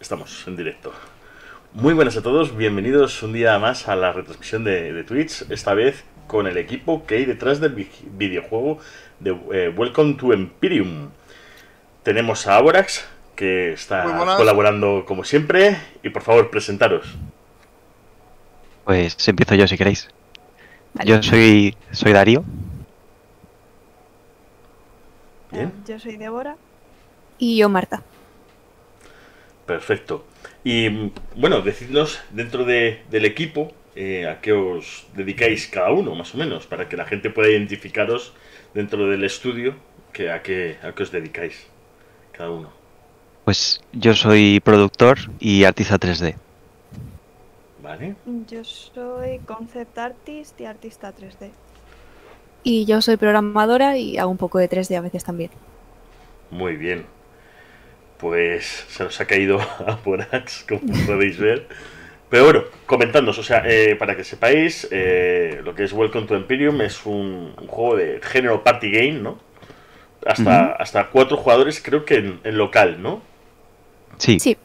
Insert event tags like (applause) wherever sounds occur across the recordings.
Estamos en directo. Muy buenas a todos, bienvenidos un día más a la retransmisión de, Twitch, esta vez con el equipo que hay detrás del videojuego de eh, Welcome to Empyreum. Tenemos a Aborax, que está colaborando como siempre, y por favor, presentaros. Pues empiezo yo si queréis. Yo soy, soy Darío. Bien. Yo soy Débora. Y yo Marta. Perfecto. Y bueno, decidnos dentro de, del equipo eh, a qué os dedicáis cada uno, más o menos, para que la gente pueda identificaros dentro del estudio que a, qué, a qué os dedicáis cada uno. Pues yo soy productor y artista 3D. Vale. Yo soy concept artist y artista 3D. Y yo soy programadora y hago un poco de 3D a veces también. Muy bien pues se nos ha caído (laughs) a Porax, como podéis ver. Pero bueno, comentándonos, o sea, eh, para que sepáis, eh, lo que es Welcome to Empyreum es un, juego de género party game, ¿no? Hasta, hasta cuatro jugadores, creo que en, local, ¿no? Sí. sí.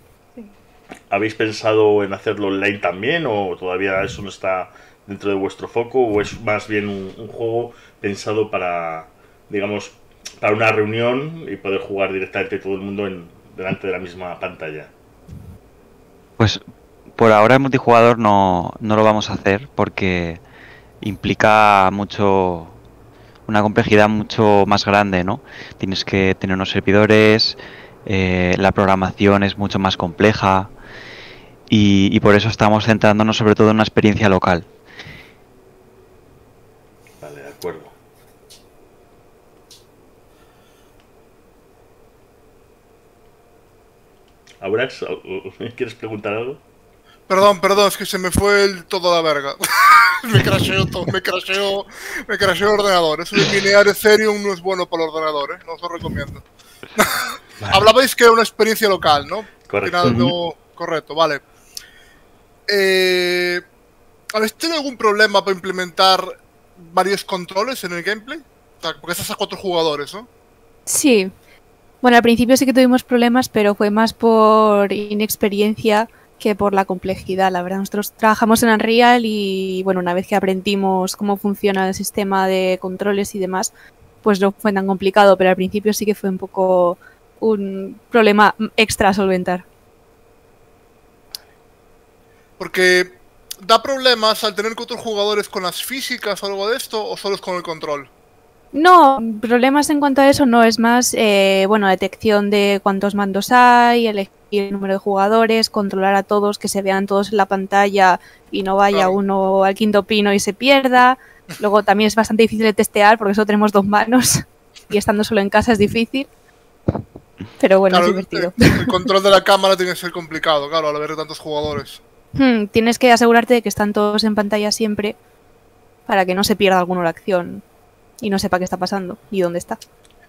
¿Habéis pensado en hacerlo online también o todavía eso no está dentro de vuestro foco o es más bien un juego pensado para, digamos, para una reunión y poder jugar directamente todo el mundo en, delante de la misma pantalla? Pues por ahora el multijugador no, no lo vamos a hacer porque implica mucho una complejidad mucho más grande, ¿no? Tienes que tener unos servidores, eh, la programación es mucho más compleja y, y, por eso estamos centrándonos sobre todo en una experiencia local. Vale, de acuerdo. Abrax, ¿quieres preguntar algo? Perdón, perdón, es que se me fue el todo la verga. (laughs) me crasheó todo, me crasheó, me crasheó el ordenador. Eso de minear Ethereum no es bueno para el ordenador, ¿eh? No os lo recomiendo. (laughs) Hablabais que era una experiencia local, ¿no? Correcto. Correcto, vale. Eh, ¿Habéis tenido algún problema para implementar varios controles en el gameplay? porque estás a cuatro jugadores, ¿no? Sí, bueno, al principio sí que tuvimos problemas, pero fue más por inexperiencia que por la complejidad. La verdad, nosotros trabajamos en Unreal y, bueno, una vez que aprendimos cómo funciona el sistema de controles y demás, pues no fue tan complicado, pero al principio sí que fue un poco un problema extra a solventar. Porque da problemas al tener que otros jugadores con las físicas o algo de esto, o solo es con el control. No, problemas en cuanto a eso no, es más, eh, bueno, detección de cuántos mandos hay, elegir el número de jugadores, controlar a todos, que se vean todos en la pantalla y no vaya uno al quinto pino y se pierda. Luego también es bastante difícil de testear porque solo tenemos dos manos y estando solo en casa es difícil. Pero bueno, es divertido. El, control de la cámara tiene que ser complicado, claro, al haber tantos jugadores. Hmm, tienes que asegurarte de que están todos en pantalla siempre para que no se pierda alguno la acción y no sepa qué está pasando y dónde está.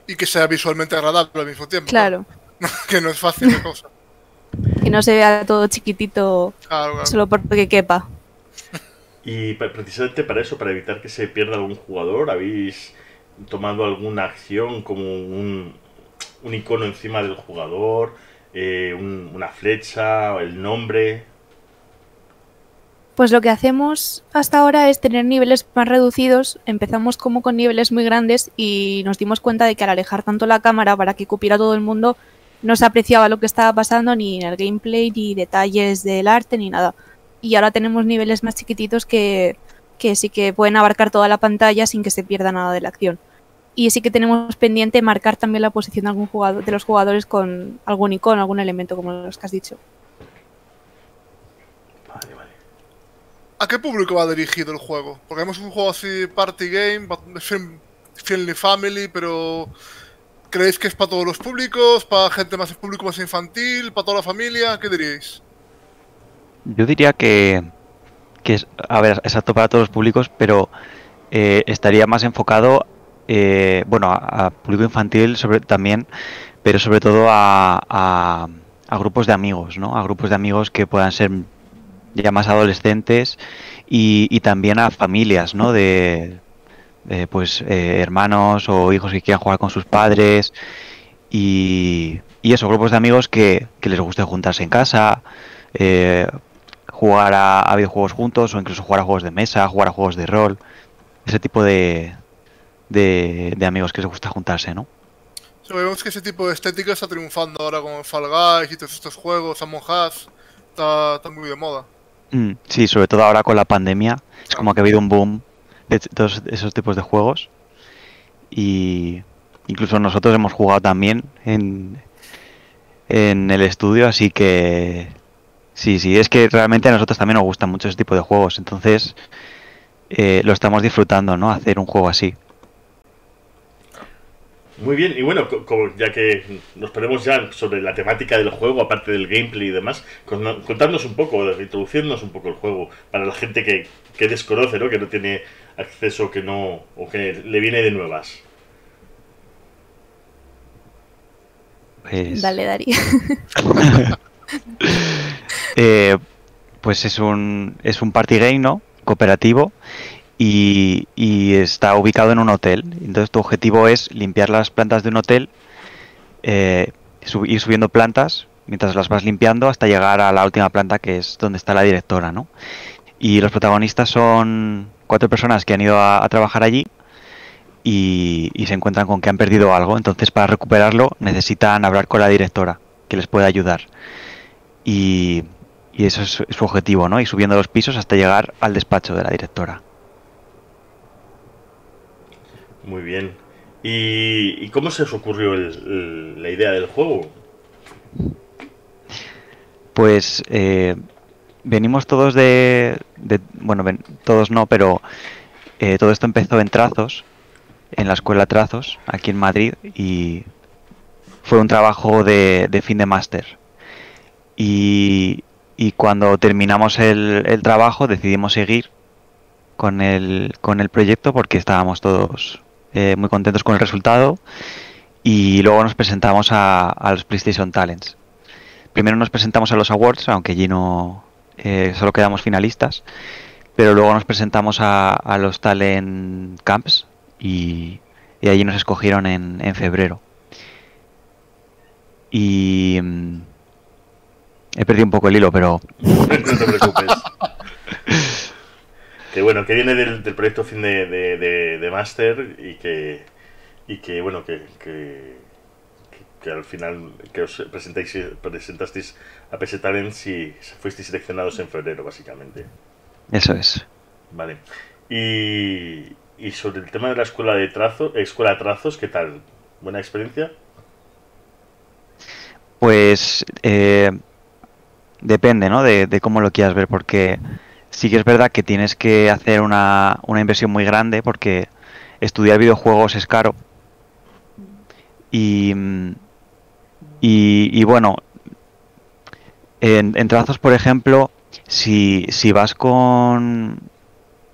Y que sea visualmente agradable al mismo tiempo. Claro. (laughs) que no es fácil de cosa. que no se vea todo chiquitito solo porque quepa. (laughs) Y precisamente para eso, para evitar que se pierda algún jugador, ¿habéis tomado alguna acción como un, un icono encima del jugador, eh, una flecha, el nombre? Pues lo que hacemos hasta ahora es tener niveles más reducidos. Empezamos como con niveles muy grandes y nos dimos cuenta de que al alejar tanto la cámara para que cupiera todo el mundo, no se apreciaba lo que estaba pasando ni en el gameplay, ni detalles del arte, ni nada. Y ahora tenemos niveles más chiquititos que, que sí que pueden abarcar toda la pantalla sin que se pierda nada de la acción. Y sí que tenemos pendiente marcar también la posición de algún jugador, de los jugadores con algún icono, algún elemento, como los que has dicho. ¿A qué público va dirigido el juego? Porque hemos un juego así, party game, friendly family, pero ¿creéis que es para todos los públicos? ¿Para gente más público más infantil? ¿Para toda la familia? ¿Qué diríais? Yo diría que, es, a ver, exacto para todos los públicos, pero eh, estaría más enfocado, eh, bueno, a, público infantil sobre, también, pero sobre todo a grupos de amigos, ¿no? A grupos de amigos que puedan ser ya más adolescentes y, también a familias, ¿no? De, pues eh, hermanos o hijos que quieran jugar con sus padres y, y eso, grupos de amigos que, les guste juntarse en casa, eh, jugar a, videojuegos juntos o incluso jugar a juegos de mesa, jugar a juegos de rol, ese tipo de, de, amigos que les gusta juntarse, ¿no? Sí, vemos que ese tipo de estética está triunfando ahora con Fall Guys y todos estos juegos, Among Us, está muy de moda. Mm, sí, sobre todo ahora con la pandemia, es como que ha habido un boom de todos esos tipos de juegos y incluso nosotros hemos jugado también en, en el estudio, así que sí, sí, es que realmente a nosotros también nos gustan mucho ese tipo de juegos, entonces eh, lo estamos disfrutando, ¿no? Hacer un juego así. Muy bien, y bueno, co- como ya que nos ponemos ya sobre la temática del juego, aparte del gameplay y demás, con- contadnos un poco, introducirnos un poco el juego para la gente que, que desconoce, ¿no? Que no tiene acceso, que no, o que le viene de nuevas. Pues- Dale, Dari. (laughs) Eh, pues es un, es un party game, ¿no? Cooperativo y, está ubicado en un hotel. Entonces tu objetivo es limpiar las plantas de un hotel, eh, ir subiendo plantas mientras las vas limpiando hasta llegar a la última planta que es donde está la directora, ¿no? Y los protagonistas son cuatro personas que han ido a, trabajar allí y, y se encuentran con que han perdido algo. Entonces para recuperarlo necesitan hablar con la directora que les puede ayudar y, y eso es su objetivo, ¿no? Y subiendo los pisos hasta llegar al despacho de la directora. Muy bien. ¿Y, cómo se os ocurrió la idea del juego? Pues eh, venimos todos de, bueno, todos no, pero eh, todo esto empezó en Trazos, en la escuela Trazos, aquí en Madrid, y fue un trabajo de, fin de máster. Y, y cuando terminamos el, el trabajo decidimos seguir con el, con el proyecto porque estábamos todos eh, muy contentos con el resultado y luego nos presentamos a, los PlayStation Talents. Primero nos presentamos a los awards, aunque allí no eh, solo quedamos finalistas, pero luego nos presentamos a, a los talent camps y, y allí nos escogieron en, en febrero. Y mm, he perdido un poco el hilo, pero (laughs) no te preocupes. Que bueno, que viene del, del proyecto fin de, de, de, de Master y que, y que bueno, que, que, al final que os presentáis, presentasteis a PS Talents y fuisteis seleccionados en febrero, básicamente. eso es. Vale. Y, y sobre el tema de la escuela de trazo, escuela de trazos, ¿qué tal? ¿Buena experiencia? Pues eh, depende, ¿no? De, de cómo lo quieras ver, porque sí que es verdad que tienes que hacer una, una inversión muy grande, porque estudiar videojuegos es caro. Y, y, y bueno, en, en trazos, por ejemplo, si, si vas con,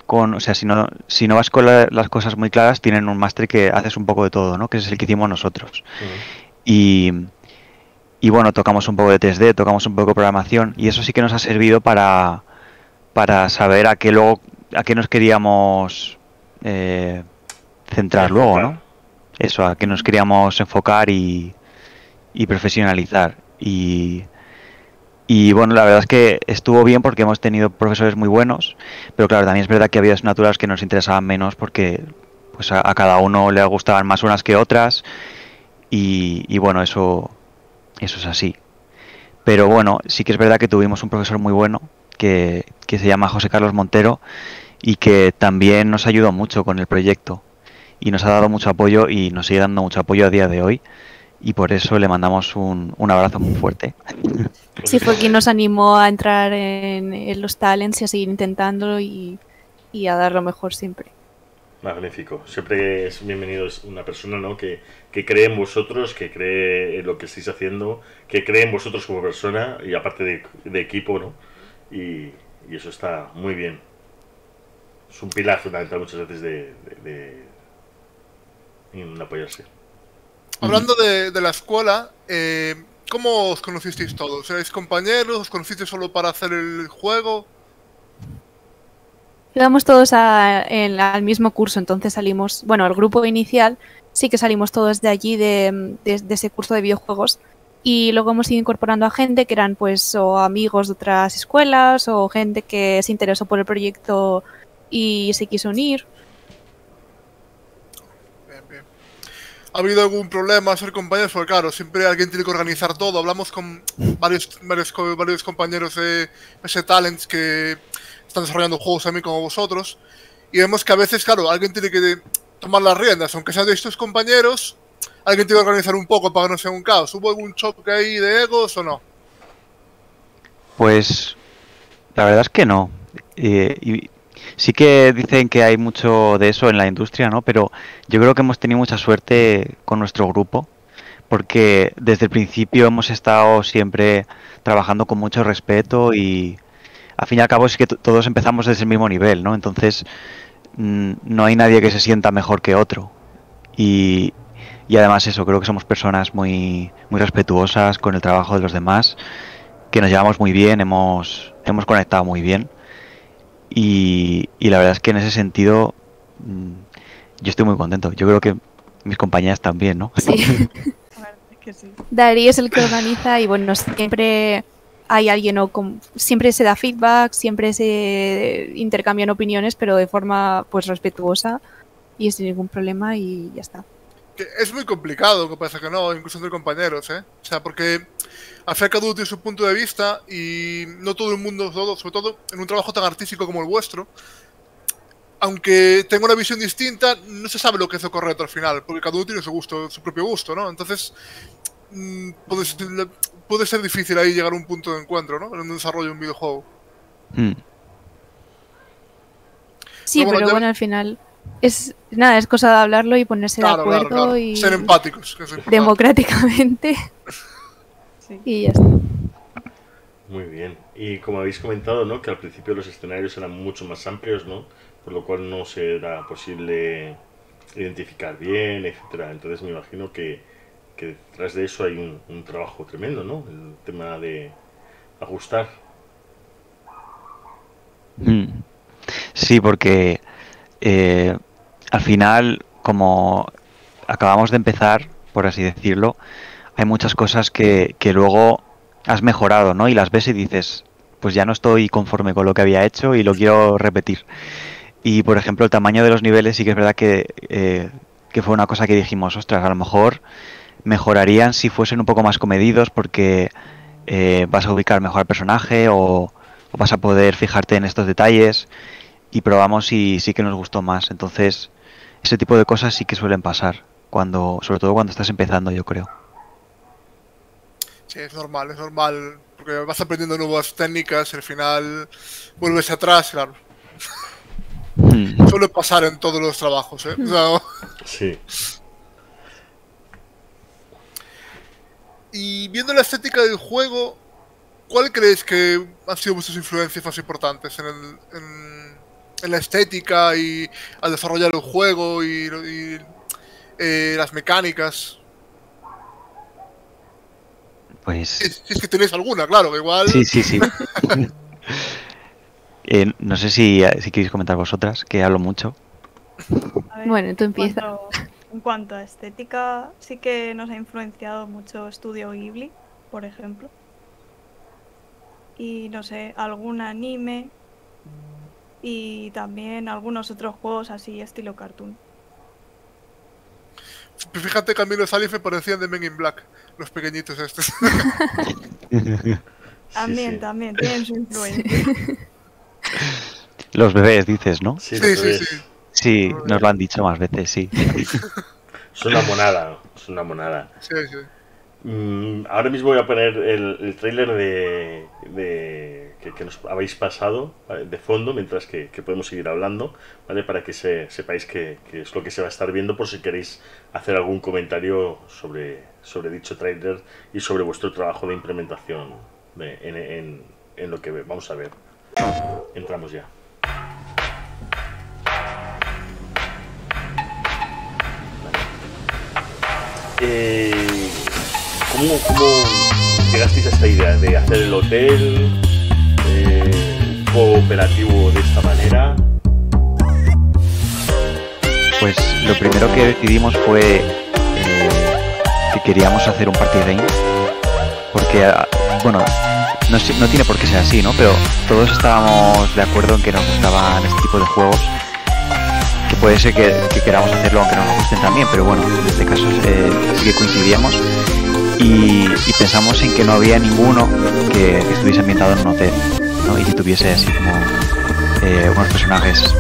con, o sea, si no, si no vas con la- las cosas muy claras, tienen un máster que haces un poco de todo, ¿no? Que es el que hicimos nosotros. Y, y bueno, tocamos un poco de 3D, tocamos un poco de programación y eso sí que nos ha servido para, para saber a qué luego a qué nos queríamos eh, centrar luego, ¿no? Eso, a qué nos queríamos enfocar y, y profesionalizar. Y, y bueno, la verdad es que estuvo bien porque hemos tenido profesores muy buenos, pero claro, también es verdad que había asignaturas que nos interesaban menos porque pues a, a cada uno le gustaban más unas que otras y, y bueno, eso, eso es así. Pero bueno, sí que es verdad que tuvimos un profesor muy bueno que, que se llama José Carlos Montero y que también nos ayudó mucho con el proyecto y nos ha dado mucho apoyo y nos sigue dando mucho apoyo a día de hoy y por eso le mandamos un, un abrazo muy fuerte. Sí, fue quien nos animó a entrar en, en los talents y a seguir intentándolo y, y a dar lo mejor siempre. Magnífico. Siempre es bienvenido es una persona ¿no? que, que cree en vosotros, que cree en lo que estáis haciendo, que cree en vosotros como persona y aparte de, de equipo, ¿no? Y, y eso está muy bien. Es un pilar fundamental muchas veces de, de, de- en apoyarse. Hablando de, de la escuela, eh, ¿cómo os conocisteis todos? ¿Erais compañeros? ¿Os conocisteis solo para hacer el juego? Íbamos todos a- en- al mismo curso, entonces salimos, bueno, el grupo inicial sí que salimos todos de allí, de, de- de ese curso de videojuegos, y luego hemos ido incorporando a gente que eran pues o amigos de otras escuelas o gente que se interesó por el proyecto y se quiso unir. Bien, bien. ¿Ha habido algún problema ser compañeros? Porque claro, siempre alguien tiene que organizar todo. Hablamos con varios, varios, varios compañeros de PS Talents que están desarrollando juegos también como vosotros. Y vemos que a veces, claro, alguien tiene que tomar las riendas. Aunque sean de estos compañeros, alguien tiene que organizar un poco para que no sea un caos. ¿Hubo algún choque ahí de egos o no? Pues la verdad es que no. Eh, sí que dicen que hay mucho de eso en la industria, ¿no? Pero yo creo que hemos tenido mucha suerte con nuestro grupo, porque desde el principio hemos estado siempre trabajando con mucho respeto y al fin y al cabo es que to- todos empezamos desde el mismo nivel, ¿no? Entonces mm, no hay nadie que se sienta mejor que otro. Y, y además eso, creo que somos personas muy, muy respetuosas con el trabajo de los demás que nos llevamos muy bien, hemos, hemos conectado muy bien. Y, y la verdad es que en ese sentido mm, yo estoy muy contento. Yo creo que mis compañeras también, ¿no? Sí. (laughs) Verdad es el que organiza y bueno, siempre hay alguien o com- siempre se da feedback, siempre se intercambian opiniones, pero de forma pues respetuosa y sin ningún problema y ya está. Que es muy complicado, que parece que no, incluso entre compañeros, ¿eh? O sea, porque al final cada uno tiene su punto de vista y no todo el mundo, todo, sobre todo en un trabajo tan artístico como el vuestro, aunque tenga una visión distinta, no se sabe lo que es lo correcto al final, porque cada uno tiene su gusto, su propio gusto, ¿no? Entonces, mm, puede ser, puede ser difícil ahí llegar a un punto de encuentro, ¿no? En un desarrollo de un videojuego. Mm. Sí, Pero bueno, pero ya- bueno, al final es nada, es cosa de hablarlo y ponerse de Claro, acuerdo claro. y Ser empáticos. que es importante. democráticamente (laughs) Sí. y ya está. Muy bien. Y como habéis comentado, ¿no? Que al principio los escenarios eran mucho más amplios, ¿no? Por lo cual no se era posible identificar bien, etcétera. Entonces me imagino que, que detrás de eso hay un, un trabajo tremendo, ¿no? El tema de ajustar. Mm. Sí, porque eh, al final, como acabamos de empezar, por así decirlo, hay muchas cosas que, que luego has mejorado, ¿no? Y las ves y dices, pues ya no estoy conforme con lo que había hecho y lo quiero repetir. Y por ejemplo, el tamaño de los niveles sí que es verdad que, eh, que fue una cosa que dijimos, ostras, a lo mejor mejorarían si fuesen un poco más comedidos porque eh, vas a ubicar mejor al personaje o, o vas a poder fijarte en estos detalles y probamos y sí que nos gustó más. Entonces, ese tipo de cosas sí que suelen pasar, cuando, sobre todo cuando estás empezando, yo creo. Sí, es normal, es normal. Porque vas aprendiendo nuevas técnicas y al final vuelves atrás, claro. Mm. Suele pasar en todos los trabajos, ¿eh? O sea, Sí. y viendo la estética del juego, ¿cuál creéis que han sido vuestras influencias más importantes en, el- en- en la estética y al desarrollar el juego y, y, eh, las mecánicas? Pues Si, si es que tenéis alguna, claro, que igual... sí, sí, sí. (laughs) Eh, no sé si, si queréis comentar vosotras, que hablo mucho. Ver, Bueno, tú en empieza. cuanto- En cuanto a estética, sí que nos ha influenciado mucho Studio Ghibli, por ejemplo. Y no sé, algún anime. Y también algunos otros juegos así, estilo cartoon. Fíjate que a mí los aliens me parecían de Men in Black, los pequeñitos estos. (laughs) También, sí. también, tienen su influencia. (laughs) Los bebés, dices, ¿no? Sí, Sí, sí, sí. Sí, nos lo han dicho más veces, sí. Es una monada, es una monada. Sí, sí. Mm, ahora mismo voy a poner el, el tráiler de, de- que, que nos habéis pasado de fondo mientras que, que podemos seguir hablando, ¿vale? Para que se, sepáis qué es lo que se va a estar viendo por si queréis hacer algún comentario sobre, sobre dicho tráiler y sobre vuestro trabajo de implementación en, en- lo que vamos a ver. Entramos ya. Eh, ¿cómo, cómo llegasteis a esta idea de hacer el hotel cooperativo de esta manera? Pues lo primero que decidimos fue eh, que queríamos hacer un party game porque, ah, bueno, no, no tiene por qué ser así, ¿no? Pero todos estábamos de acuerdo en que nos gustaban este tipo de juegos. Que puede ser que, que queramos hacerlo aunque no nos gusten también, pero bueno, en este caso eh, sí que coincidíamos. Y, y pensamos en que no había ninguno que, que estuviese ambientado en un hotel, ¿no? Y que tuviese así como eh, unos personajes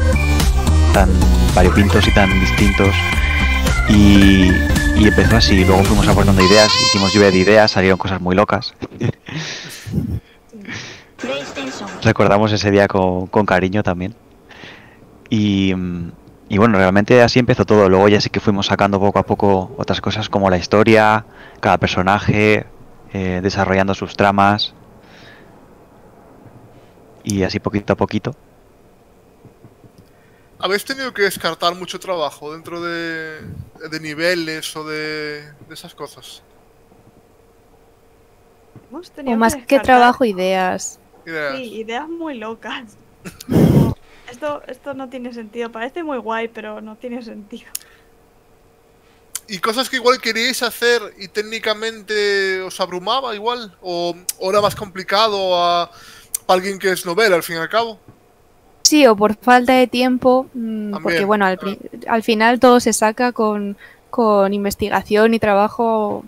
tan variopintos y tan distintos. Y, y empezó así, luego fuimos aportando ideas, hicimos lluvia de ideas, salieron cosas muy locas. Recordamos ese día con, con cariño también. Y, y bueno, realmente así empezó todo. Luego ya sí que fuimos sacando poco a poco otras cosas como la historia, cada personaje, eh, desarrollando sus tramas. Y así poquito a poquito. ¿Habéis tenido que descartar mucho trabajo dentro de, de niveles o de, de esas cosas? Hemos tenido O más que trabajo, ideas. Ideas. Sí, ideas muy locas. Como, (laughs) esto, esto no tiene sentido. Parece muy guay, pero no tiene sentido. ¿Y cosas que igual queríais hacer y técnicamente os abrumaba igual? ¿O, o era más complicado a, para alguien que es novela al fin y al cabo? Sí, o por falta de tiempo, mm, porque bueno, al, al final todo se saca con, con investigación y trabajo,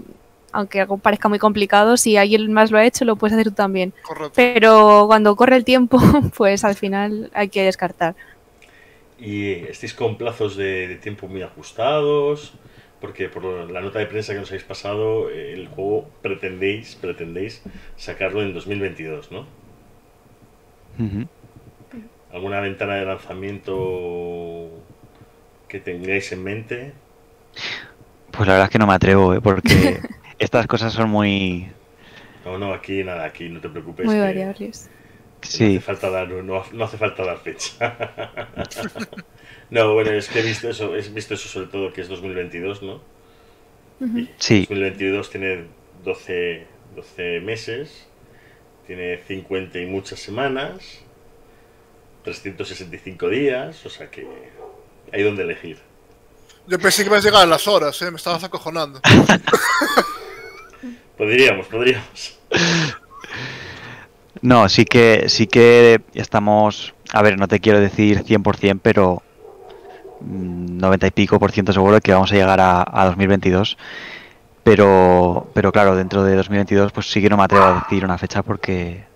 aunque algo parezca muy complicado, si alguien más lo ha hecho, lo puedes hacer tú también. Correcto. Pero cuando corre el tiempo, (laughs) pues al final hay que descartar. ¿Y estáis con plazos de, de tiempo muy ajustados? Porque por la nota de prensa que nos habéis pasado, eh, el juego pretendéis, pretendéis sacarlo en 2022, ¿no? Ujú. ¿Alguna ventana de lanzamiento que tengáis en mente? Pues la verdad es que no me atrevo, ¿eh? porque (laughs) estas cosas son muy... No, no, aquí nada, aquí no te preocupes. Muy que- variables. que No Sí, hace falta dar, no, no hace falta dar fecha. (laughs) no, bueno, es que he visto eso, he visto eso sobre todo que es 2022, ¿no? Ujú. Y Sí. 2022 tiene 12, 12 meses, tiene 50 y muchas semanas, 365 días, o sea que hay donde elegir. Yo pensé que ibas a llegar a las horas, ¿eh? me estabas acojonando. (laughs) Podríamos, podríamos. No, sí que, sí que estamos, a ver, no te quiero decir 100%, pero mm, 90 y pico por ciento seguro que vamos a llegar a, a 2022. Pero, pero claro, dentro de 2022 pues sí que no me atrevo a decir una fecha porque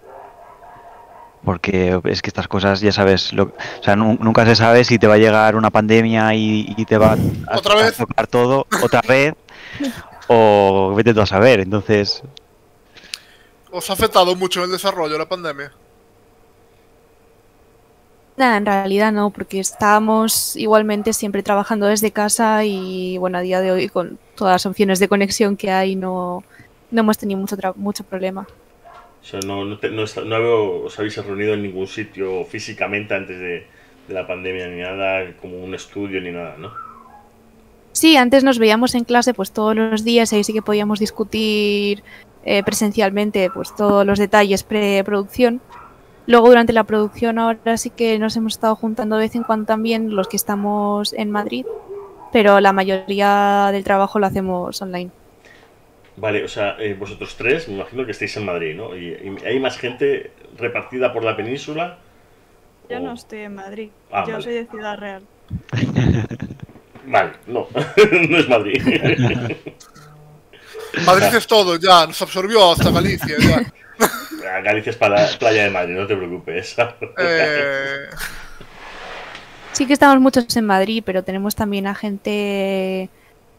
porque es que estas cosas ya sabes, lo- o sea, nu- nunca se sabe si te va a llegar una pandemia y, y te va a, ¿Otra a tocar todo otra vez o vete tú a saber. Entonces, ¿Os ha afectado mucho el desarrollo la pandemia? Nada, en realidad no, porque estábamos igualmente siempre trabajando desde casa y bueno, a día de hoy con todas las opciones de conexión que hay no, no hemos tenido mucho, mucho problema. O sea, no, no, te- no no habéis- os habéis reunido en ningún sitio físicamente antes de, de la pandemia ni nada, como un estudio ni nada, ¿no? Sí, antes nos veíamos en clase pues todos los días y ahí sí que podíamos discutir eh, presencialmente pues todos los detalles preproducción. Luego durante la producción ahora sí que nos hemos estado juntando de vez en cuando también los que estamos en Madrid, pero la mayoría del trabajo lo hacemos online. Vale, o sea, eh, vosotros tres, me imagino que estáis en Madrid, ¿no? Y, y hay más gente repartida por la península. Yo o- no estoy en Madrid. Ah, Yo vale. soy de Ciudad Real. (laughs) (laughs) Vale, no, (laughs) no es Madrid. Madrid es todo, ya, nos absorbió hasta Galicia, ya. Galicia es para playa de Madrid, no te preocupes. Eh, Sí que estamos muchos en Madrid, pero tenemos también a gente,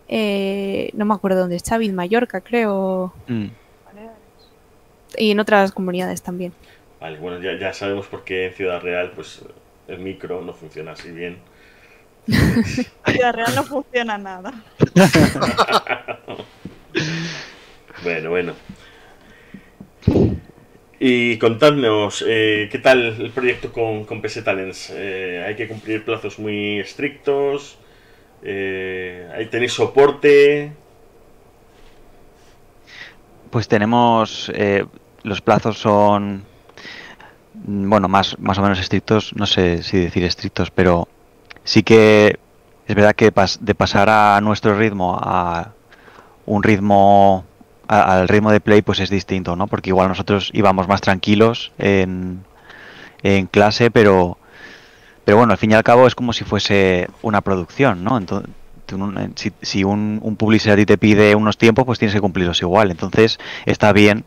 eh, no me acuerdo dónde es, Xavi, en Mallorca creo, mm, y en otras comunidades también. Vale, bueno, ya, ya sabemos por qué en Ciudad Real, pues el micro no funciona así bien. (laughs) Ciudad Real no funciona nada. (laughs) Bueno, bueno. Y contadnos, eh, ¿qué tal el proyecto con, con PC Talents? Eh, ¿Hay que cumplir plazos muy estrictos? Eh, ¿ahí ¿Tenéis soporte? Pues tenemos, eh, los plazos son, bueno, más, más o menos estrictos, no sé si decir estrictos, pero sí que es verdad que de pasar a nuestro ritmo a un ritmo al ritmo de play pues es distinto, ¿no? Porque igual nosotros íbamos más tranquilos en, en clase, pero, pero bueno, al fin y al cabo es como si fuese una producción, ¿no? Entonces, eh, si, si un, un te pide unos tiempos, pues tienes que cumplirlos igual. Entonces está bien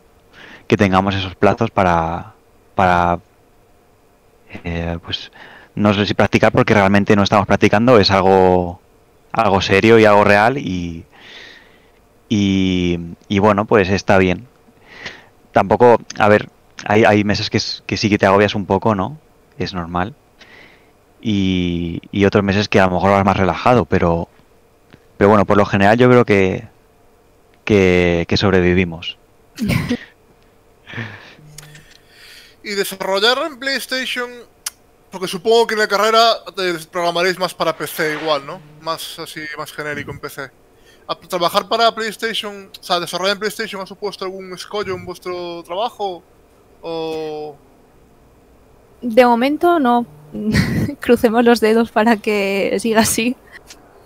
que tengamos esos plazos para, para eh, pues no sé si practicar porque realmente no estamos practicando, es algo, algo serio y algo real y, y, bueno, pues está bien. Tampoco, a ver, hay, meses que, sí que te agobias un poco, ¿no? Es normal. Y, y otros meses que a lo mejor vas más relajado, pero, pero bueno, por lo general yo creo que, que, que sobrevivimos. (laughs) Y desarrollar en PlayStation, porque supongo que en la carrera te programaréis más para PC igual, ¿no? Más así, más genérico en PC. ¿Trabajar para PlayStation, o sea, desarrollar en PlayStation ha supuesto algún escollo en vuestro trabajo? ¿O...? De momento no. (laughs) Crucemos los dedos para que siga así.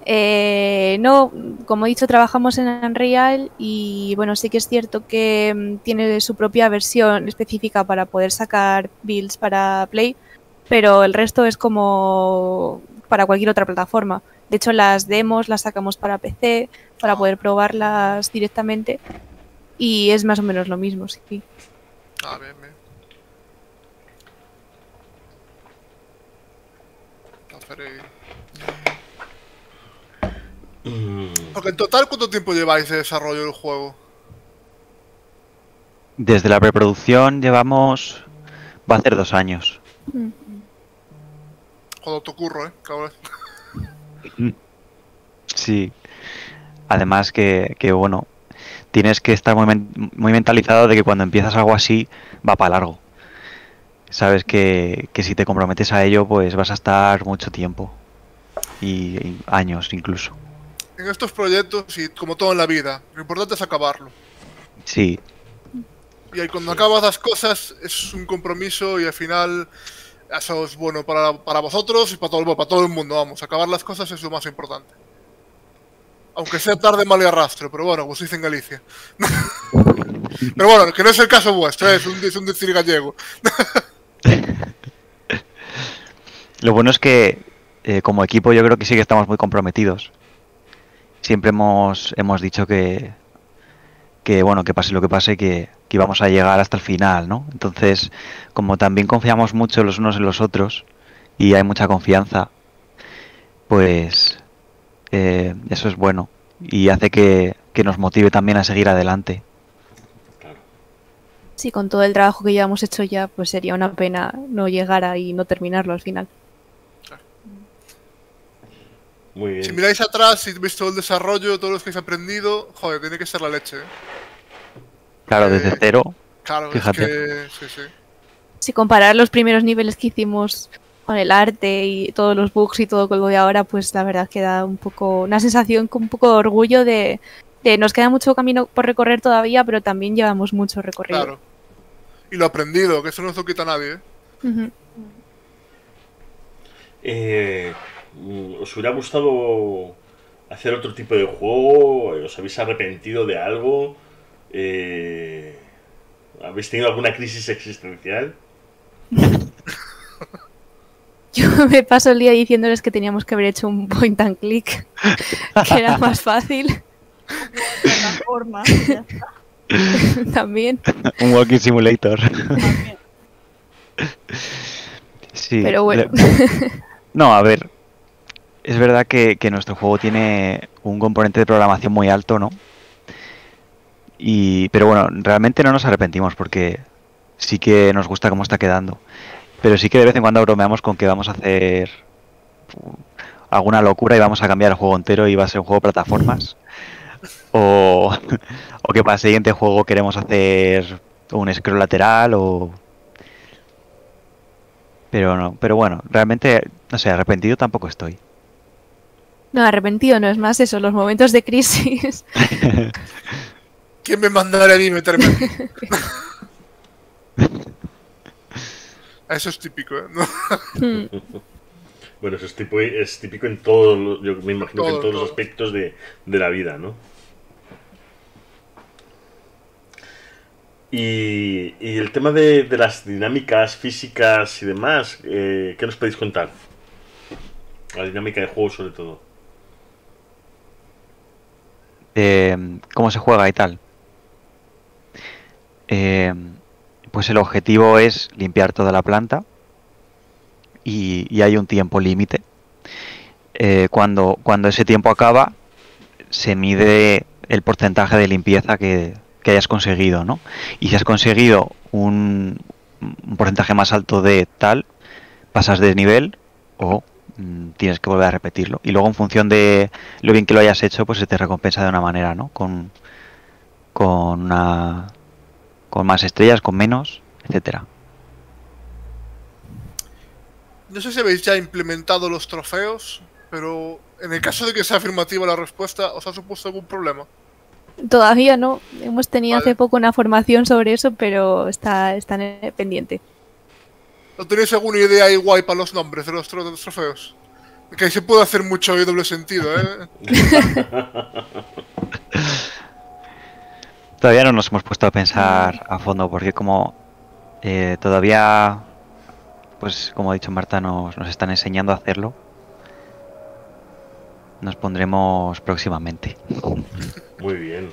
Eh, no, como he dicho, trabajamos en Unreal y bueno, sí que es cierto que mm, tiene su propia versión específica para poder sacar builds para Play, pero el resto es como para cualquier otra plataforma. De hecho, las demos las sacamos para PC para poder probarlas directamente y es más o menos lo mismo, sí. Ah, bien, bien. Hacer- Mm, Porque en total, ¿cuánto tiempo lleváis de desarrollo del juego? Desde la preproducción llevamos, va a ser dos años. Joder, te ocurro, ¿eh? Cabrón. Sí. Además que, que, bueno, tienes que estar muy, men- muy mentalizado de que cuando empiezas algo así va para largo. Sabes que, que si te comprometes a ello, pues vas a estar mucho tiempo. Y, y años incluso. En estos proyectos, y como todo en la vida, lo importante es acabarlo. Sí, Y ahí cuando acabas las cosas es un compromiso y al final eso es bueno para, para vosotros y para todo, el- para todo el mundo, vamos. Acabar las cosas es lo más importante. Aunque sea tarde, mal y arrastro, pero bueno, vos dice en Galicia. (laughs) pero bueno, que no es el caso vuestro, ¿eh? es un, es un decir gallego. (laughs) Lo bueno es que eh, como equipo yo creo que sí que estamos muy comprometidos. Siempre hemos, hemos dicho que, que, bueno, que pase lo que pase, que, que íbamos a llegar hasta el final, ¿no? Entonces, como también confiamos mucho los unos en los otros y hay mucha confianza, pues eh, eso es bueno y hace que, que nos motive también a seguir adelante. Sí, con todo el trabajo que ya hemos hecho ya, pues sería una pena no llegar a y no terminarlo al final. Muy bien. Si miráis atrás y veis todo el desarrollo, todos los que habéis aprendido, joder, tiene que ser la leche. ¿eh? Claro, desde Eh, cero, Claro, Fíjate. es que. Sí, sí. Si comparar los primeros niveles que hicimos con el arte y todos los bugs y todo con lo de ahora, pues la verdad que da un poco una sensación con un poco de orgullo de, de nos queda mucho camino por recorrer todavía, pero también llevamos mucho recorrido. Claro. Y lo aprendido, que eso no se lo quita a nadie, ¿eh? Eh, ¿Os hubiera gustado hacer otro tipo de juego? ¿Os habéis arrepentido de algo? Eh, ¿Habéis tenido alguna crisis existencial? (laughs) Yo (laughs) me paso el día diciéndoles que teníamos que haber hecho un point and click, (laughs) que era más fácil plataforma. (laughs) también. un walking simulator. también. Sí, Pero bueno. No, a ver. Es verdad que, que nuestro juego tiene un componente de programación muy alto, ¿no? Y, pero bueno, realmente no nos arrepentimos porque sí que nos gusta cómo está quedando. Pero sí que de vez en cuando bromeamos con que vamos a hacer alguna locura y vamos a cambiar el juego entero y va a ser un juego de plataformas. O, (laughs) o que para el siguiente juego queremos hacer un scroll lateral o... Pero no, pero bueno, realmente, no sé, arrepentido tampoco estoy. No, arrepentido no es más eso, los momentos de crisis. (laughs) ¿Quién me mandaría a mí meterme? (laughs) Eso es típico, ¿eh? (laughs) No. (laughs) Bueno, eso es, tipo, es típico en todos, los- yo me imagino que en Todo, todos los aspectos de, de la vida, ¿no? Y, y el tema de, de las dinámicas físicas y demás, eh, ¿qué nos podéis contar? La dinámica de juego sobre todo. Eh, cómo se juega y tal. Eh, pues el objetivo es limpiar toda la planta y, hay un tiempo límite. Eh, cuando, cuando ese tiempo acaba, se mide el porcentaje de limpieza que, que hayas conseguido, ¿no? Y si has conseguido un, un porcentaje más alto de tal, pasas de nivel o mm, tienes que volver a repetirlo. Y luego en función de lo bien que lo hayas hecho, pues se te recompensa de una manera, ¿no? Con, con una, con más estrellas, con menos, etcétera. No sé si habéis ya implementado los trofeos, pero en el caso de que sea afirmativa la respuesta, ¿os ha supuesto algún problema? Todavía no. Hemos tenido Vale. hace poco una formación sobre eso, pero está, está pendiente. ¿No tenéis alguna idea ahí guay para los nombres de los, tro- de los trofeos? Que ahí se puede hacer mucho y doble sentido, ¿eh? (laughs) Todavía no nos hemos puesto a pensar a fondo porque como eh, todavía, pues como ha dicho Marta, nos, nos están enseñando a hacerlo, nos pondremos próximamente. Muy bien.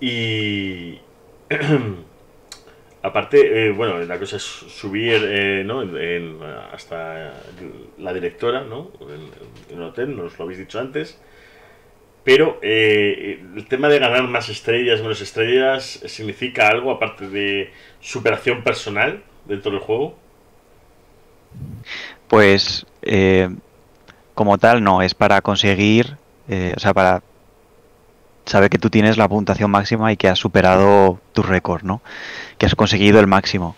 Y (clears throat) aparte, eh, bueno, la cosa es subir eh, ¿no? en- en, hasta la directora, ¿no? En, en el hotel, nos lo habéis dicho antes. Pero eh, el tema de ganar más estrellas, menos estrellas, ¿significa algo aparte de superación personal dentro del juego? Pues eh, como tal no, es para conseguir, eh, o sea, para saber que tú tienes la puntuación máxima y que has superado tu récord, ¿no? Que has conseguido el máximo.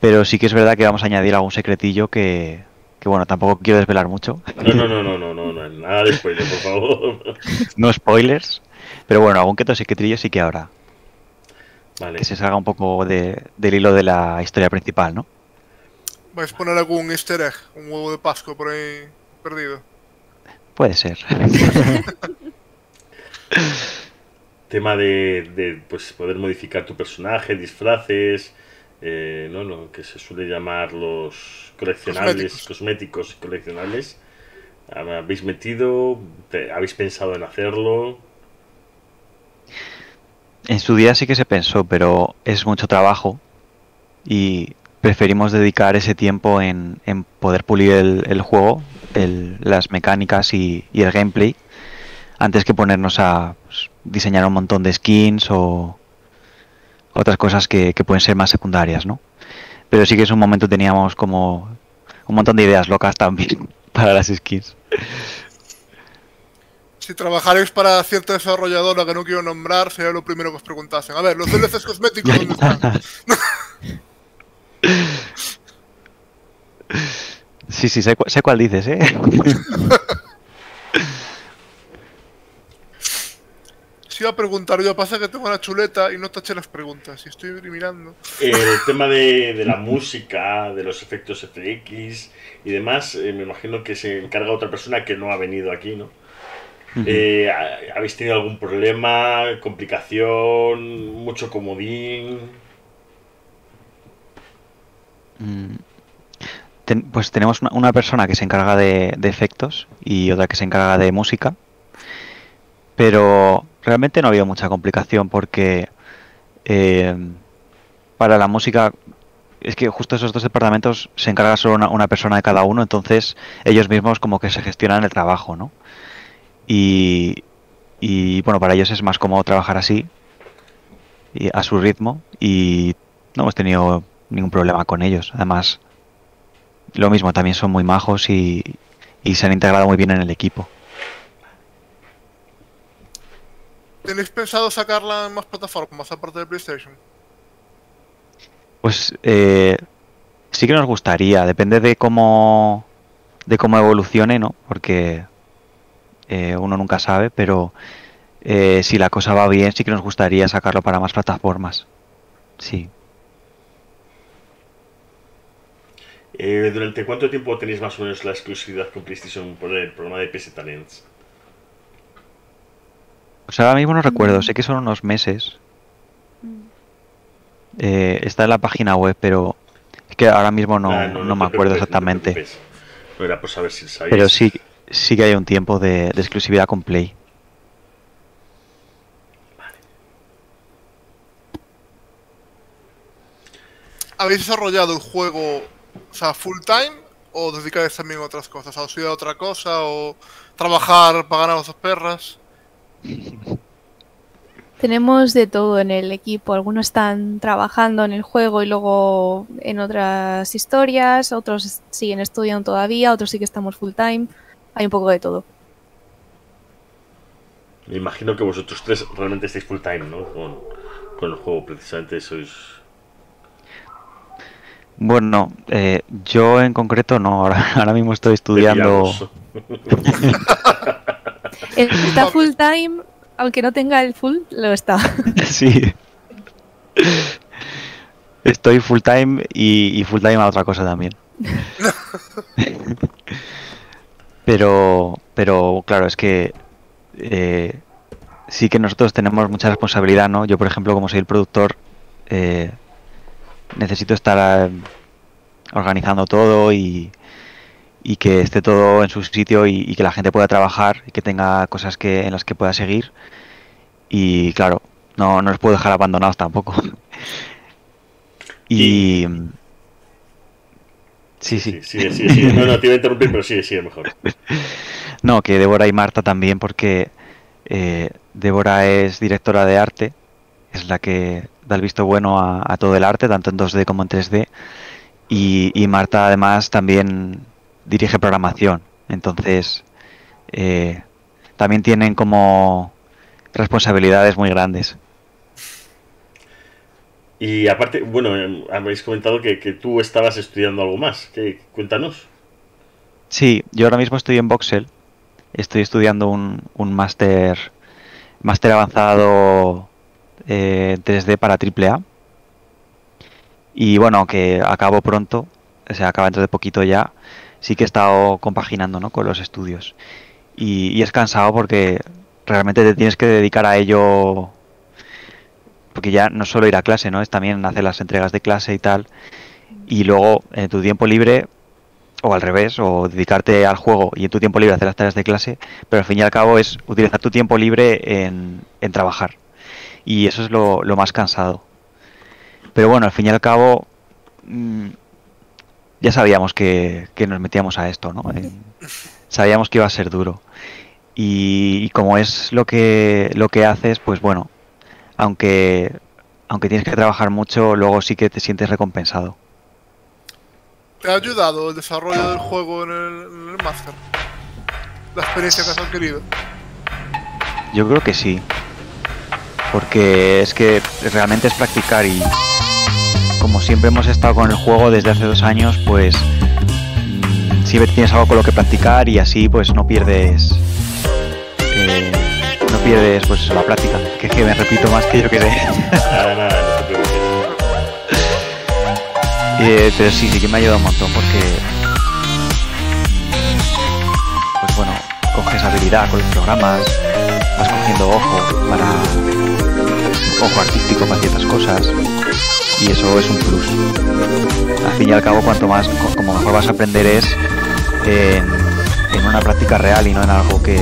Pero sí que es verdad que vamos a añadir algún secretillo que, que bueno, tampoco quiero desvelar mucho. No, no, no, no, no, no, no, nada de spoiler, por favor. (laughs) No spoilers, pero bueno, algún que otro secretillo sí que habrá. Vale. Que se salga un poco de- del hilo de la historia principal, ¿no? ¿Vais a poner algún easter egg, un huevo de Pascua por ahí perdido? Puede ser. (laughs) tema de, de, pues poder modificar tu personaje, disfraces, eh, ¿no? lo que se suele llamar los coleccionables, Cosméticos. cosméticos, y coleccionables. ¿Habéis metido? Te- ¿Habéis pensado en hacerlo? En su día sí que se pensó, pero es mucho trabajo y preferimos dedicar ese tiempo en, en poder pulir el, el juego, el- las mecánicas y, y el gameplay, antes que ponernos a pues, diseñar un montón de skins o otras cosas que, que pueden ser más secundarias, ¿no? Pero sí que en un momento teníamos como un montón de ideas locas también (laughs) para las skins. Si trabajaréis para cierta desarrolladora que no quiero nombrar, sería lo primero que os preguntasen. A ver, los DLCs (laughs) cosméticos, ¿dónde están? (laughs) Sí, sí, sé cuál dices, ¿eh? Si iba a preguntar yo, pasa que tengo una chuleta y no taché las preguntas. Y estoy mirando. El tema de, de la música, de los efectos FX y demás, eh, me imagino que se encarga otra persona que no ha venido aquí, ¿no? Eh, ¿ha- ¿Habéis tenido algún problema, complicación, mucho comodín? Mm, ten- pues tenemos una, una persona que se encarga de, de efectos y otra que se encarga de música. Pero realmente no ha habido mucha complicación porque eh, para la música es que justo esos dos departamentos se encarga solo una, persona de cada uno, entonces ellos mismos como que se gestionan el trabajo, ¿no? Y, y bueno, para ellos es más cómodo trabajar así, y a su ritmo, y no hemos tenido ningún problema con ellos. Además, lo mismo, también son muy majos y se han integrado muy bien en el equipo. ¿Tenéis pensado sacarla en más plataformas aparte de PlayStation? Pues eh, sí que nos gustaría, depende de cómo de cómo evolucione, ¿no? Porque eh, uno nunca sabe, pero eh, si la cosa va bien, sí que nos gustaría sacarlo para más plataformas. Sí. Eh, ¿Durante cuánto tiempo tenéis más o menos la exclusividad con PlayStation por el programa de PS Talents? Pues ahora mismo no recuerdo, sé que son unos meses. Eh, está en la página web, pero es que ahora mismo no, Ah, no me acuerdo exactamente. No era por saber si sabías. pero sí, sí que hay un tiempo de, de exclusividad con Play. ¿Habéis desarrollado el juego, o sea, full time o dedicáis también a otras cosas? ¿A estudiar otra cosa o trabajar para ganar las perras? Tenemos de todo en el equipo. Algunos están trabajando en el juego y luego en otras historias. Otros siguen estudiando todavía. Otros sí que estamos full time. Hay un poco de todo. Me imagino que vosotros tres realmente estáis full time, ¿no? Con, con el juego, precisamente sois. Bueno, eh, yo en concreto no, ahora, ahora mismo estoy estudiando. (laughs) Está full time, aunque no tenga el full, lo está. (laughs) sí. Estoy full time y, y full time a otra cosa también. (laughs) pero, pero claro, es que eh, sí que nosotros tenemos mucha responsabilidad, ¿no? Yo, por ejemplo, como soy el productor, eh, necesito estar eh, organizando todo y, y que esté todo en su sitio y, y que la gente pueda trabajar y que tenga cosas que en las que pueda seguir. Y claro, no, no los puedo dejar abandonados tampoco. y... (laughs) Sí, sí. Sí. No, no, te iba a interrumpir, pero sigue, sigue mejor. (laughs) No, que Débora y Marta también, porque eh, Débora es directora de arte, es la que da el visto bueno a, a todo el arte, tanto en 2D como en 3D. Y, y Marta además también dirige programación. Entonces, eh, también tienen como responsabilidades muy grandes. Y aparte, bueno, eh, habéis comentado que, que tú estabas estudiando algo más. ¿Qué? Cuéntanos. Sí, yo ahora mismo estoy en Voxel. Estoy estudiando un, un máster máster avanzado eh, 3D para AAA. Y bueno, que acabo pronto, o sea, acaba dentro de poquito ya. Sí que he estado compaginando ¿no? con los estudios. Y, y es cansado porque realmente te tienes que dedicar a ello. Porque ya no solo ir a clase, ¿no? Es también hacer las entregas de clase y tal. Y luego en tu tiempo libre o al revés, o dedicarte al juego y en tu tiempo libre hacer las tareas de clase, pero al fin y al cabo es utilizar tu tiempo libre en, trabajar. Y eso es lo, más cansado. Pero bueno, al fin y al cabo, mmm, ya sabíamos que, que, nos metíamos a esto, ¿no? En, sabíamos que iba a ser duro. Y, y, como es lo que, lo que haces, pues bueno, aunque, aunque tienes que trabajar mucho, luego sí que te sientes recompensado. ¿Te ha ayudado el desarrollo del juego en el, en el Master? La experiencia que has adquirido. Yo creo que sí. Porque es que realmente es practicar y como siempre hemos estado con el juego desde hace dos años, pues mmm, siempre tienes algo con lo que practicar y así pues no pierdes eh, no pierdes pues la práctica. Que es que me repito más que yo que sé. Nada, nada, no te preocupes. (laughs) Eh, pero sí, sí que me ha ayudado un montón porque, pues bueno, coges habilidad con los programas, vas cogiendo ojo para ojo artístico para ciertas cosas y eso es un plus. Al fin y al cabo, cuanto más, como mejor vas a aprender es en, en una práctica real y no en algo que,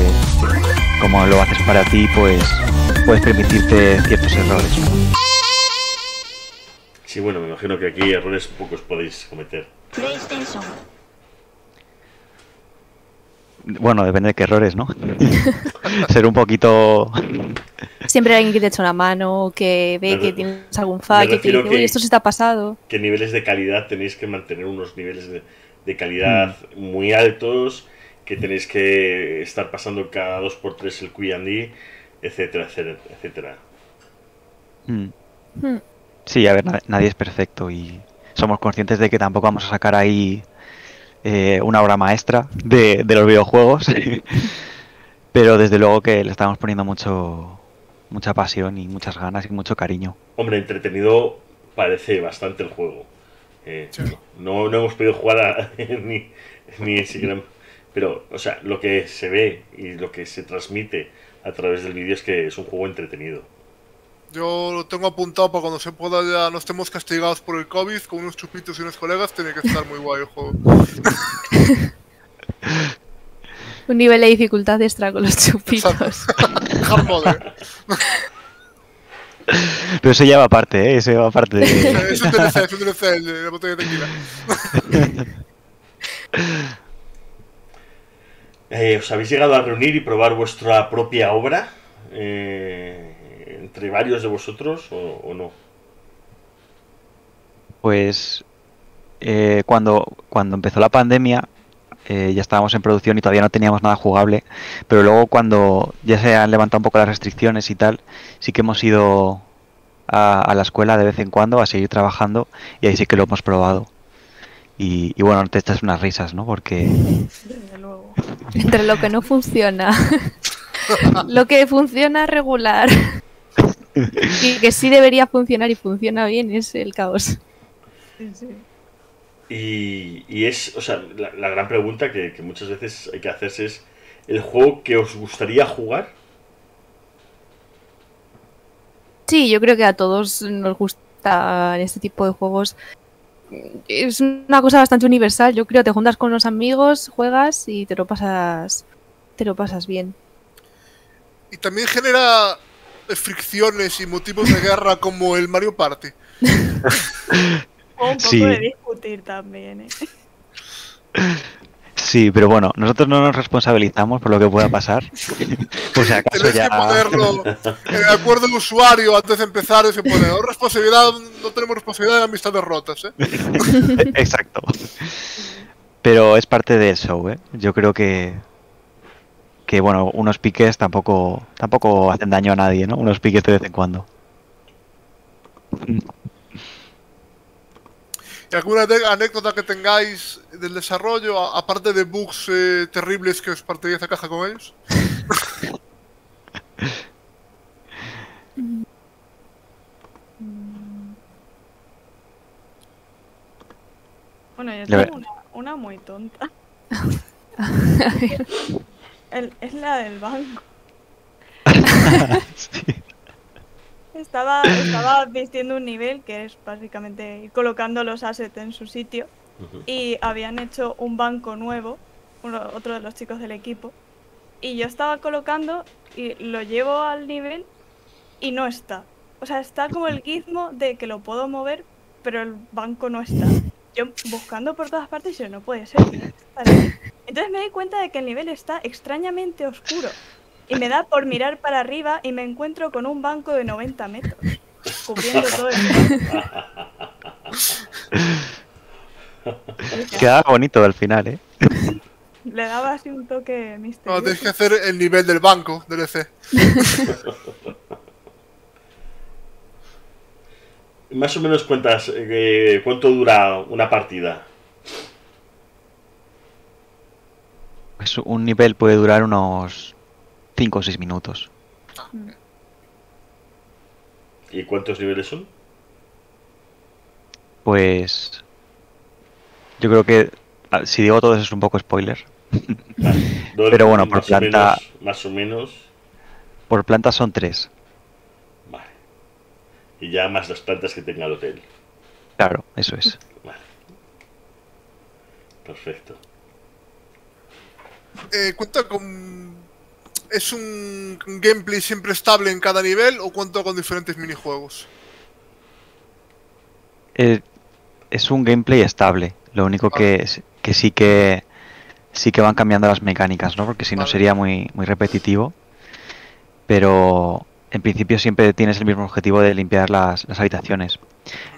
como lo haces para ti, pues puedes permitirte ciertos errores. ¿no? Sí, bueno, me imagino que aquí errores pocos podéis cometer. PlayStation. Bueno, depende de qué errores, ¿no? (laughs) Ser un poquito... Siempre hay alguien que te echa una mano, que ve Me que re- tienes algún fallo, que dice, que- uy, esto se está pasado. ¿Qué niveles de calidad tenéis que mantener unos niveles de, de calidad muy altos? Que tenéis que estar pasando cada 2x3 el QD, etcétera, etcétera, etcétera. Mm. Hmm. Sí, a ver, na- nadie es perfecto y somos conscientes de que tampoco vamos a sacar ahí eh, una obra maestra de, de los videojuegos, (laughs) pero desde luego que le estamos poniendo mucho mucha pasión y muchas ganas y mucho cariño. Hombre, entretenido parece bastante el juego. Eh, no, no hemos podido jugar a- (laughs) ni, ni siquiera. Pero, o sea, lo que se ve y lo que se transmite a través del vídeo es que es un juego entretenido. Yo lo tengo apuntado para cuando se pueda ya no estemos castigados por el COVID con unos chupitos y unos colegas, tiene que estar muy guay el juego. (laughs) Un nivel de dificultad extra con los chupitos. (laughs) Pero eso ya va aparte, ¿eh? Eso ya va aparte de... Es un DLC, es un DLC el de la botella de tequila. (laughs) Eh, ¿Os habéis llegado a reunir y probar vuestra propia obra? Eh, ¿Entre varios de vosotros o, o no? Pues eh, cuando, cuando empezó la pandemia eh, ya estábamos en producción y todavía no teníamos nada jugable, pero luego cuando ya se han levantado un poco las restricciones y tal, sí que hemos ido a, a la escuela de vez en cuando a seguir trabajando y ahí sí que lo hemos probado. Y, y bueno, te echas unas risas, ¿no? Porque Desde luego. Entre lo que no funciona, (laughs) lo que funciona regular y que sí debería funcionar y funciona bien es el caos. Sí, sí. Y, y es, o sea, la, la gran pregunta que, que muchas veces hay que hacerse es, ¿el juego que os gustaría jugar? Sí, yo creo que a todos nos gusta este tipo de juegos. Es una cosa bastante universal. Yo creo te juntas con unos amigos, juegas y te lo pasas, te lo pasas bien. Y también genera fricciones y motivos de guerra como el Mario Party. O un poco Sí. de discutir también, ¿eh? sí, pero bueno, nosotros no nos responsabilizamos por lo que pueda pasar. (laughs) Por si acaso ya... que ponerlo en el acuerdo de usuario antes de empezar. Pone, "Oh, responsabilidad, no tenemos responsabilidad de amistades rotas, ¿eh? (laughs) Exacto. Pero es parte del show, ¿eh? Yo creo que que bueno, unos piques tampoco tampoco hacen daño a nadie, ¿no? Unos piques de vez en cuando. ¿Y alguna anécdota que tengáis del desarrollo, aparte de bugs eh, terribles que os partiríais la caja con ellos? Bueno, yo tengo una, una muy tonta. (laughs) El- es la del banco. (laughs) Sí. Estaba, estaba vistiendo un nivel que es básicamente ir colocando los assets en su sitio y habían hecho un banco nuevo, uno- otro de los chicos del equipo, y yo estaba colocando y lo llevo al nivel y no está. O sea, está como el gizmo de que lo puedo mover, pero el banco no está. Yo buscando por todas partes y yo, no puede ser. tiene que estar ahí". Entonces me di cuenta de que el nivel está extrañamente oscuro. Y me da por mirar para arriba y me encuentro con un banco de 90 metros, cubriendo todo el nivel. (laughs) Queda bonito al final, ¿eh? Le daba así un toque No, misterioso. tenéis que hacer el nivel del banco, DLC. (laughs) Más o menos cuentas eh, cuánto dura una partida. Pues un nivel puede durar unos 5 o 6 minutos. ¿Y cuántos niveles son? Pues yo creo que ah, si digo todo eso es un poco spoiler. Vale. (laughs) Pero bueno, por planta- menos- más o menos. Por planta son 3. Y ya más las plantas que tenga el hotel. Claro, eso es. Vale. Perfecto. Eh, ¿Cuenta con... ¿Es un gameplay siempre estable en cada nivel o cuenta con diferentes minijuegos? Eh, es un gameplay estable. Lo único que, es- que sí que sí que van cambiando las mecánicas, ¿no? Porque si no Vale. sería muy, muy repetitivo. Pero en principio siempre tienes el mismo objetivo de limpiar las, habitaciones.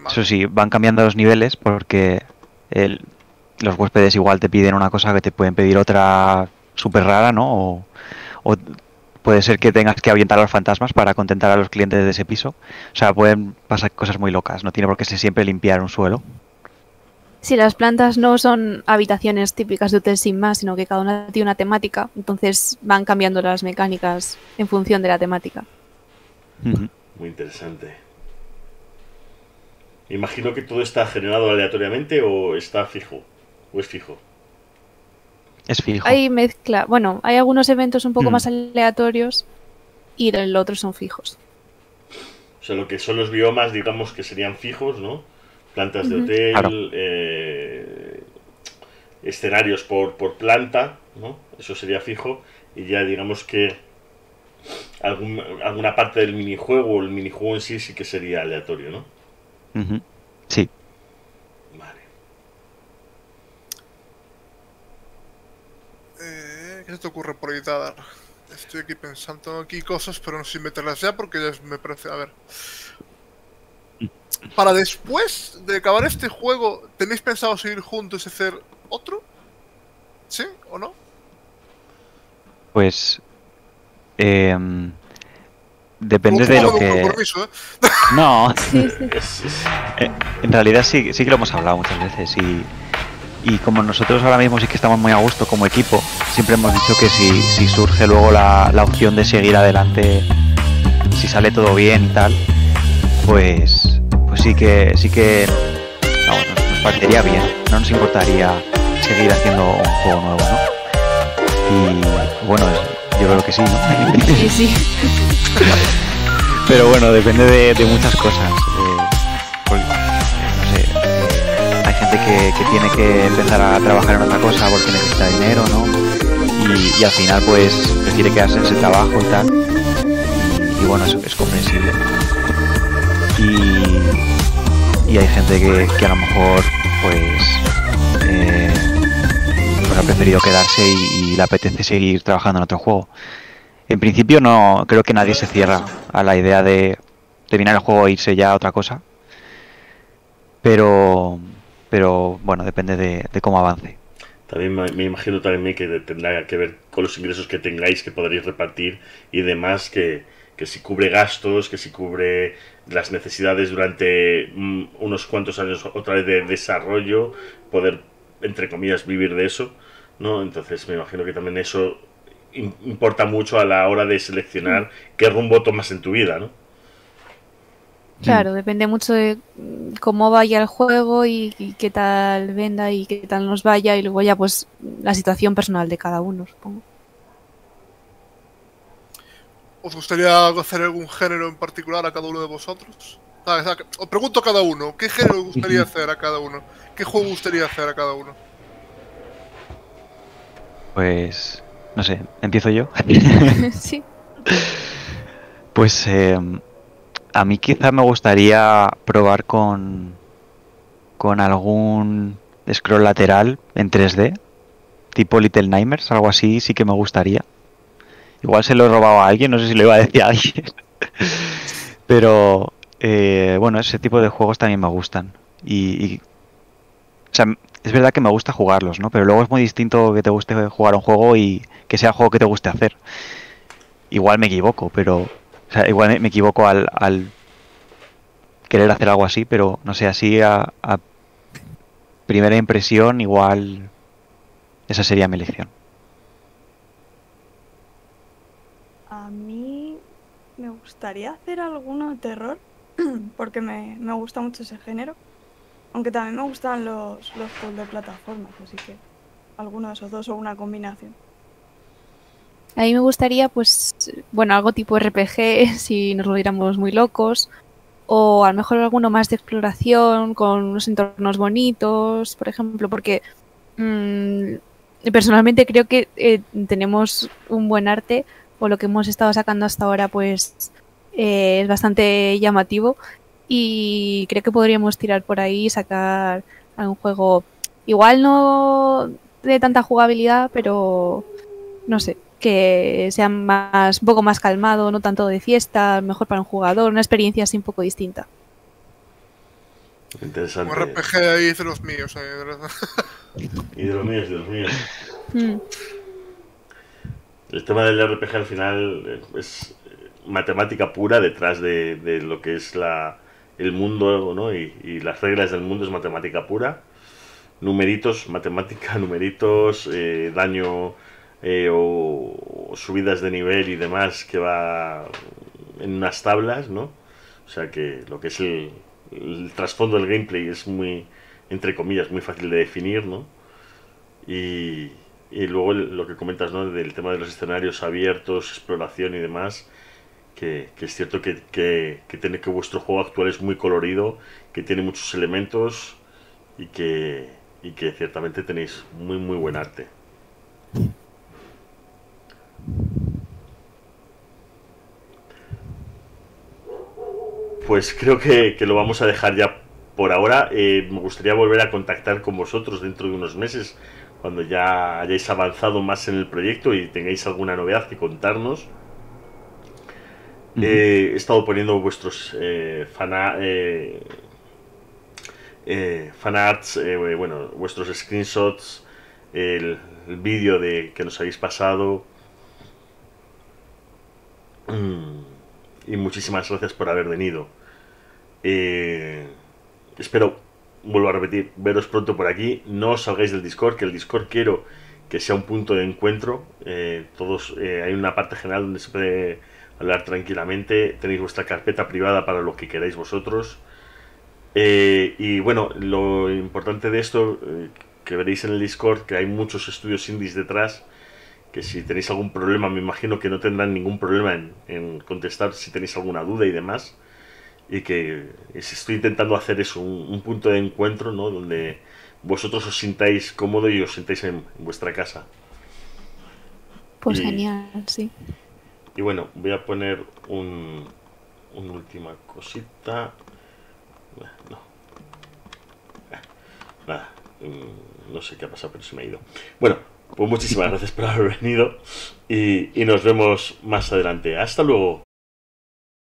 Eso sí, van cambiando los niveles porque el- los huéspedes igual te piden una cosa que te pueden pedir otra súper rara, ¿no? O, o puede ser que tengas que ahuyentar a los fantasmas para contentar a los clientes de ese piso. O sea, pueden pasar cosas muy locas. No tiene por qué ser siempre limpiar un suelo. Si las plantas no son habitaciones típicas de hotel sin más, sino que cada una tiene una temática, entonces van cambiando las mecánicas en función de la temática. Muy interesante. Imagino que todo está generado aleatoriamente o está fijo. O es fijo. Es fijo. Hay mezcla, bueno, hay algunos eventos un poco Mm. más aleatorios y el otro son fijos. O sea, lo que son los biomas, digamos que serían fijos, ¿no? Plantas de hotel, Claro. eh, escenarios por, por planta, ¿no? Eso sería fijo. Y ya digamos que algún- alguna parte del minijuego o el minijuego en sí sí que sería aleatorio, ¿no? Sí. Vale. Eh, ¿Qué se te ocurre por ahí, Tadar? Estoy aquí pensando aquí cosas, pero no sé si meterlas ya porque ya me parece. A ver. Para después de acabar este juego, ¿tenéis pensado seguir juntos y hacer otro? ¿Sí o no? Pues. Em, depende de lo que. compromiso, ¿eh? (laughs) No, Sí, sí. (laughs) Eh, en realidad sí, sí que lo hemos hablado muchas veces y, y como nosotros ahora mismo sí que estamos muy a gusto como equipo, siempre hemos dicho que si, si surge luego la, la opción de seguir adelante, si sale todo bien y tal, pues, pues sí que sí que vamos, nos, nos parecería bien, no nos importaría seguir haciendo un juego nuevo, ¿no? Y bueno, es- yo creo que sí, ¿no? Sí, sí. (laughs) Pero bueno, depende de, de muchas cosas. eh, porque, eh, no sé, eh, hay gente que, que tiene que empezar a trabajar en otra cosa porque necesita dinero, ¿no? Y, y al final pues prefiere quedarse en ese trabajo y tal. Y, y bueno, eso es comprensible. Y, y hay gente que, que a lo mejor pues, eh, ha preferido quedarse y, y le apetece seguir trabajando en otro juego. En principio no creo que nadie se cierra a la idea de terminar el juego e irse ya a otra cosa. Pero pero bueno, depende de, de cómo avance. También me, me imagino también que tendrá que ver con los ingresos que tengáis, que podréis repartir y demás, que, que si cubre gastos, que si cubre las necesidades durante mm, unos cuantos años otra vez de desarrollo, poder, entre comillas, vivir de eso, ¿no? Entonces me imagino que también eso im- importa mucho a la hora de seleccionar qué rumbo tomas en tu vida, ¿no? Claro, depende mucho de mm, cómo vaya el juego y, y qué tal venda y qué tal nos vaya y luego ya pues la situación personal de cada uno, supongo. ¿Os gustaría hacer algún género en particular a cada uno de vosotros? Ah, o sea, que- Os pregunto a cada uno, ¿qué género os gustaría hacer a cada uno? ¿Qué juego gustaría hacer a cada uno? Pues no sé, empiezo yo. (laughs) (laughs) sí. Pues eh, a mí quizá me gustaría probar con con algún scroll lateral en 3D, tipo Little Nightmares, algo así, sí que me gustaría. Igual se lo he robado a alguien, no sé si lo iba a decir a alguien. (laughs) Pero eh, bueno, ese tipo de juegos también me gustan. Y, y- o sea, es verdad que me gusta jugarlos, ¿no? Pero luego es muy distinto que te guste jugar un juego y que sea el juego que te guste hacer. Igual me equivoco, pero o sea, igual me- equivoco al, al querer hacer algo así, pero no sé, así a, a primera impresión, igual esa sería mi elección. A mí me gustaría hacer alguno de terror, (clears throat) porque me, me gusta mucho ese género. Aunque también me gustan los, los juegos de plataformas, así que alguno de esos dos o una combinación. A mí me gustaría, pues, bueno, algo tipo RPG, (laughs) si nos volviéramos muy locos, o a lo mejor alguno más de exploración, con unos entornos bonitos, por ejemplo, porque mm, personalmente creo que eh, tenemos un buen arte, o lo que hemos estado sacando hasta ahora, pues, eh, es bastante llamativo, y creo que podríamos tirar por ahí y sacar algún juego, igual no de tanta jugabilidad, pero no sé, que sea más, un poco más calmado, no tanto de fiesta, mejor para un jugador, una experiencia así un poco distinta. Interesante. Un RPG ahí de los míos. eh, de verdad. (laughs) Y de los míos, de los míos. Mm, El tema del RPG al final eh, es eh, matemática pura detrás de, de lo que es la, el mundo, ¿no? Y, y las reglas del mundo es matemática pura. Numeritos, matemática, (laughs) numeritos, eh, daño eh, o, subidas de nivel y demás que va en unas tablas, ¿no? O sea que lo que es el, el trasfondo del gameplay es muy, entre comillas, muy fácil de definir, ¿no? Y, y luego lo que comentas, ¿no? Del tema de los escenarios abiertos, exploración y demás, que, es cierto que, que, que, tiene, que vuestro juego actual es muy colorido, que tiene muchos elementos y que, y que ciertamente tenéis muy muy buen arte. Pues creo que, que lo vamos a dejar ya por ahora. Eh, me gustaría volver a contactar con vosotros dentro de unos meses, cuando ya hayáis avanzado más en el proyecto y tengáis alguna novedad que contarnos. He estado poniendo vuestros eh, fana, eh, eh, fanarts, eh, bueno, vuestros screenshots, el, el vídeo de que nos habéis pasado. Mm, y muchísimas gracias por haber venido. Espero, vuelvo a repetir, veros pronto por aquí. No os salgáis del Discord, que el Discord quiero que sea un punto de encuentro. Eh, todos, eh, hay una parte general donde se puede hablar tranquilamente. Tenéis vuestra carpeta privada para lo que queráis vosotros. Eh, y bueno, lo importante de esto, eh, que veréis en el Discord, que hay muchos estudios indies detrás, que si tenéis algún problema, me imagino que no tendrán ningún problema en, en contestar si tenéis alguna duda y demás. Y que estoy intentando hacer eso, un, un punto de encuentro, ¿no? Donde vosotros os sintáis cómodo y os sintáis en, en vuestra casa. Pues Y- genial, sí. Y bueno, voy a poner un, una última cosita. No. Nada, mm, no sé qué ha pasado, pero se me ha ido. Bueno, pues muchísimas gracias por haber venido y, y nos vemos más adelante. Hasta luego.